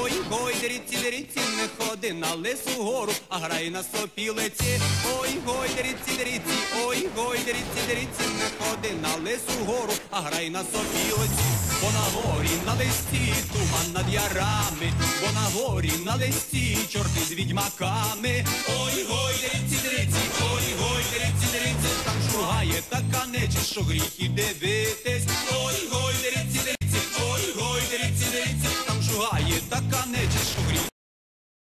Ой, гой, дриці, дриці, не ходи на лису гору, а грай на сопілиці. Ой, гой, дриці, дриці, ой, гой, дриці, дриці, не ходи на лису гору, а грай на сопілиці. Бо на горі на листі туман над ярами, бо на горі на листі чорти з відьмаками. Ой, гой, дриці, дриці, ой, гой, дриці, дриці, там шугає така нечисть, що гріх і дивитись. Ой, гой, дриці, Буває така нечисть